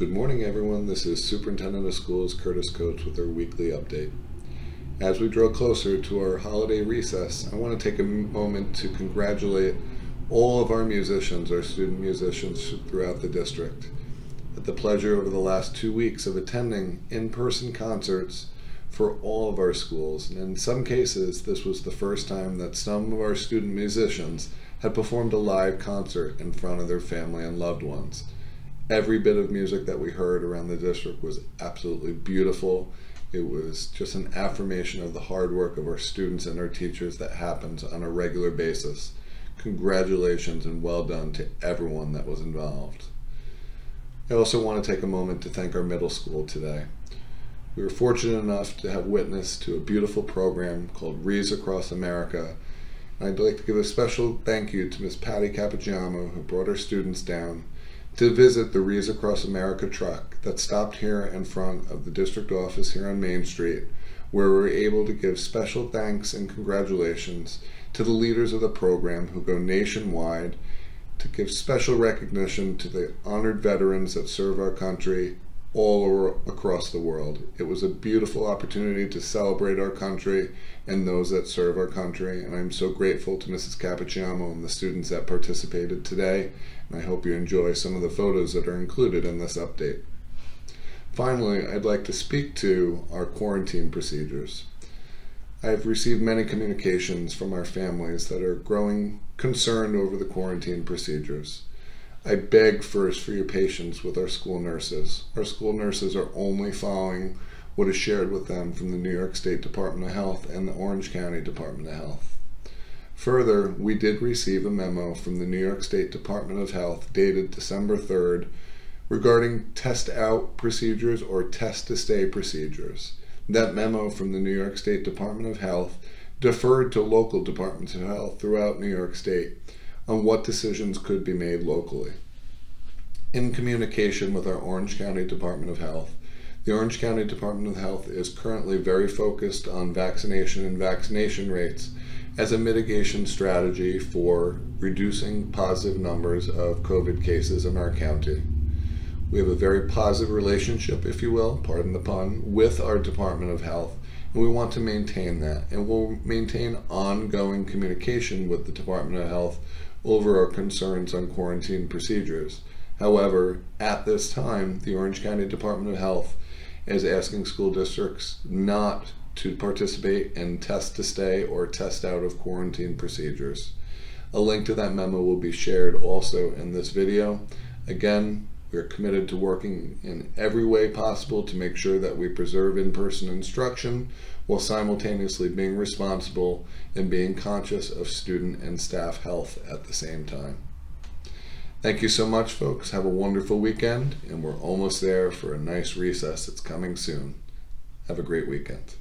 Good morning, everyone. This is Superintendent of Schools Kurtis Kotes with our weekly update. As we draw closer to our holiday recess, I want to take a moment to congratulate all of our musicians, our student musicians throughout the district. At the pleasure over the last two weeks of attending in-person concerts for all of our schools. And in some cases, this was the first time that some of our student musicians had performed a live concert in front of their family and loved ones every bit of music that we heard around the district was absolutely beautiful. It was just an affirmation of the hard work of our students and our teachers that happens on a regular basis. Congratulations and well done to everyone that was involved. I also want to take a moment to thank our middle school today. We were fortunate enough to have witness to a beautiful program called Wreaths Across America. And I'd like to give a special thank you to Miss Patty Capagiamo who brought our students down to visit the Wreaths Across America truck that stopped here in front of the district office here on Main Street, where we were able to give special thanks and congratulations to the leaders of the program who go nationwide to give special recognition to the honored veterans that serve our country all across the world. It was a beautiful opportunity to celebrate our country and those that serve our country, and I'm so grateful to Mrs. Capuchiamo and the students that participated today, and I hope you enjoy some of the photos that are included in this update. Finally, I'd like to speak to our quarantine procedures. I have received many communications from our families that are growing concerned over the quarantine procedures. I beg first for your patience with our school nurses. Our school nurses are only following what is shared with them from the New York State Department of Health and the Orange County Department of Health. Further, we did receive a memo from the New York State Department of Health dated December 3rd regarding test out procedures or test to stay procedures. That memo from the New York State Department of Health deferred to local departments of health throughout New York State on what decisions could be made locally. In communication with our Orange County Department of Health, the Orange County Department of Health is currently very focused on vaccination and vaccination rates as a mitigation strategy for reducing positive numbers of COVID cases in our county. We have a very positive relationship, if you will, pardon the pun, with our Department of Health, and we want to maintain that. And we'll maintain ongoing communication with the Department of Health over our concerns on quarantine procedures. However, at this time, the Orange County Department of Health is asking school districts not to participate in test to stay or test out of quarantine procedures. A link to that memo will be shared also in this video. Again, we're committed to working in every way possible to make sure that we preserve in-person instruction while simultaneously being responsible and being conscious of student and staff health at the same time. Thank you so much, folks. Have a wonderful weekend, and we're almost there for a nice recess that's coming soon. Have a great weekend.